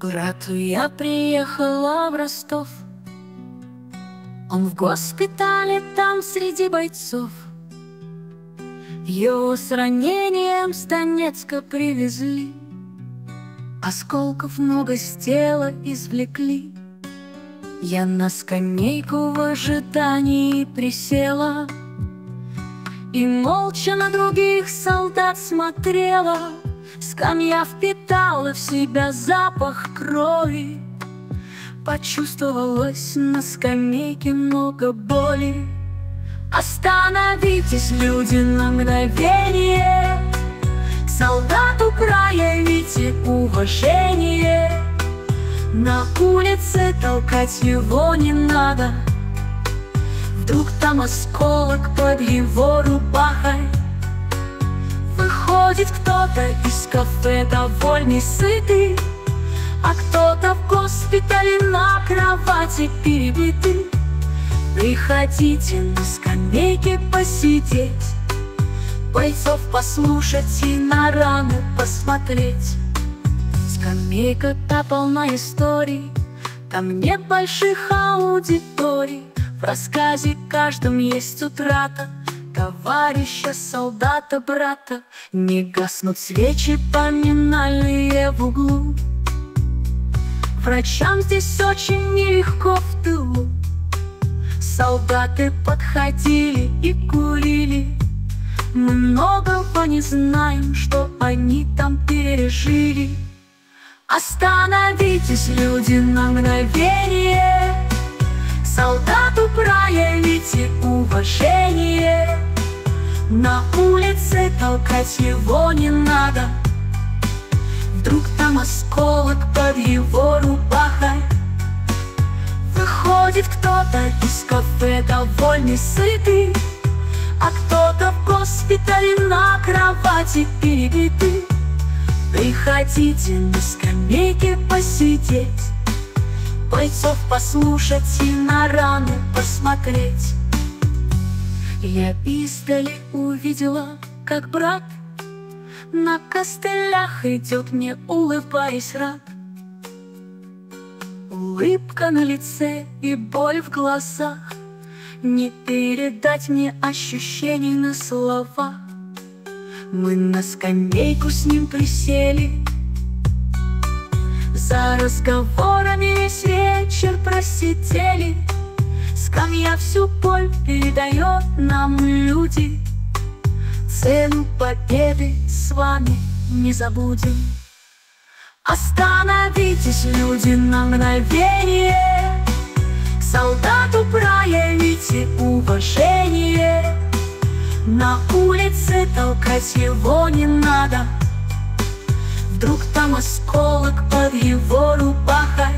брату я приехала в Ростов. Он в госпитале там среди бойцов. Его с ранением с Донецка привезли. Осколков много с тела извлекли. Я на скамейку в ожидании присела И молча на других солдат смотрела. Скамья впитала в себя запах крови Почувствовалось на скамейке много боли. Остановитесь, люди, на мгновение. Солдату проявите уважение. На улице толкать его не надо. Вдруг там осколок под его рубахой Выходит кто-то из кафе довольный, сытый А кто-то в госпитале на кровати перебитый. Приходите на скамейке посидеть Бойцов послушать и на раны посмотреть. Скамейка-то полна историй Там нет больших аудиторий. В рассказе каждом есть утрата Товарища, солдата, брата Не гаснут свечи поминальные в углу. Врачам здесь очень нелегко в тылу. Солдаты подходили и курили. Мы многого не знаем, что они там пережили. Остановитесь, люди, на мгновение. Солдату проявите уважение толкать его не надо. Вдруг там осколок под его рубахой. Выходит кто-то из кафе довольный, сытый. А кто-то в госпитале на кровати перебитый. Приходите на скамейке посидеть. Бойцов послушать и на раны посмотреть. Я издали увидела, как брат. На костылях идет мне, улыбаясь рад. Улыбка на лице и боль в глазах. Не передать мне ощущений на словах. Мы на скамейку с ним присели. За разговорами весь вечер просидели. Скамья всю боль передает нам люди Цену победы с вами не забудем. Остановитесь, люди, на мгновение. Солдату проявите уважение. На улице толкать его не надо. Вдруг там осколок под его рубахой.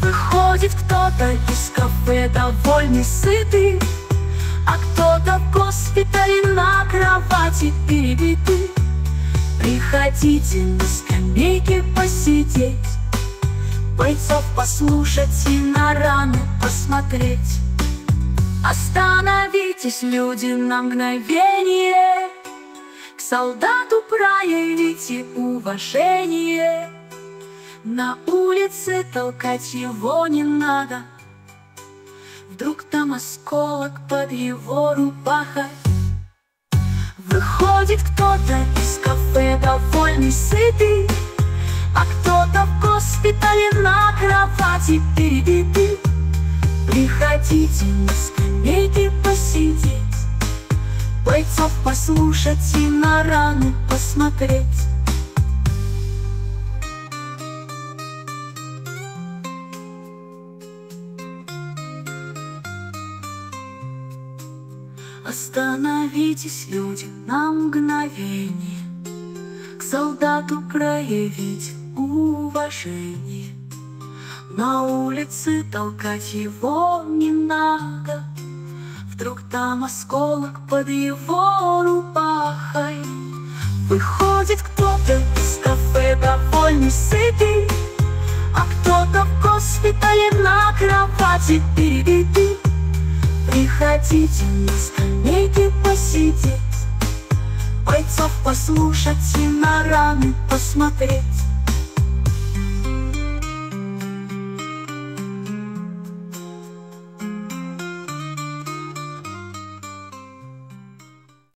Выходит кто-то из кафе довольный, сытый А кто-то в госпитале на кровати перебитый Приходите на скамейке посидеть Бойцов послушать и на раны посмотреть. Остановитесь, люди, на мгновение. К солдату проявите уважение. На улице толкать его не надо Вдруг там осколок под его рубахой Выходит кто-то из кафе довольный, сытый А кто-то в госпитале на кровати перебитый. Приходите на скамейке посидеть Бойцов послушать и на раны посмотреть Остановитесь, люди, на мгновение. К солдату проявить уважение. На улице толкать его не надо. Вдруг там осколок под его рубахой. Выходит кто-то из кафе довольный, сытый. А кто-то в госпитале на кровати перебитый Приходите на скамейке посидеть Бойцов послушать и на раны посмотреть